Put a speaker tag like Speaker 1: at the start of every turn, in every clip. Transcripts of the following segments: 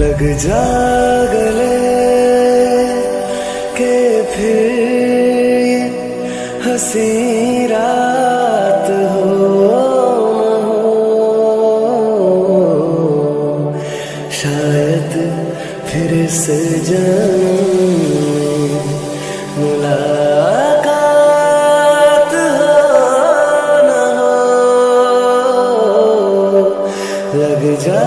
Speaker 1: लग जा गले के फिर हसी रात हो शायद फिर से जन्म, मुलाकात हो न हो, लग जा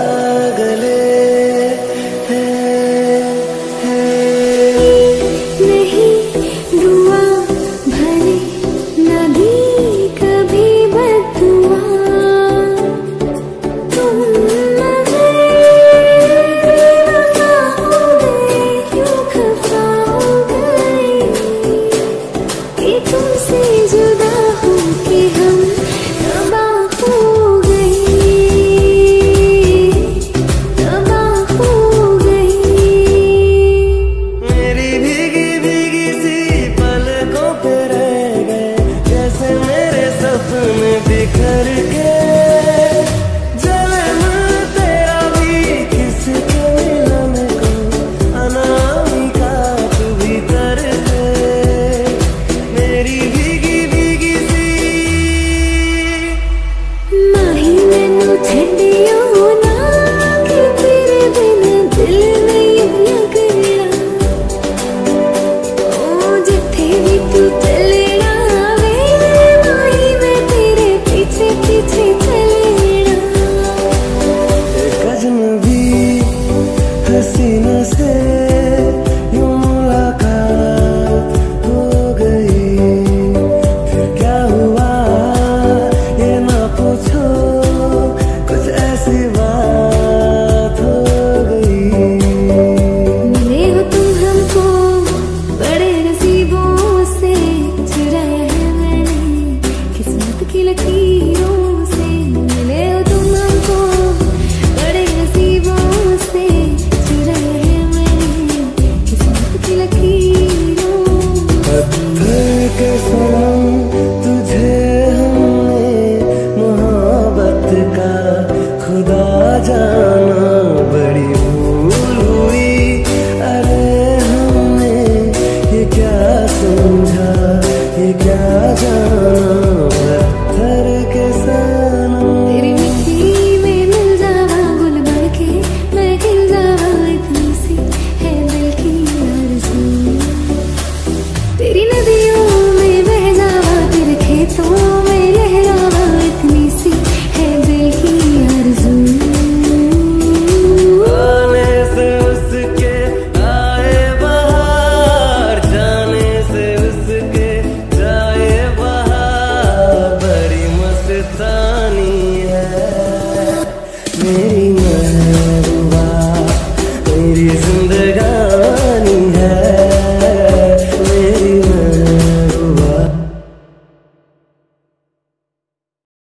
Speaker 1: खुदा जाना।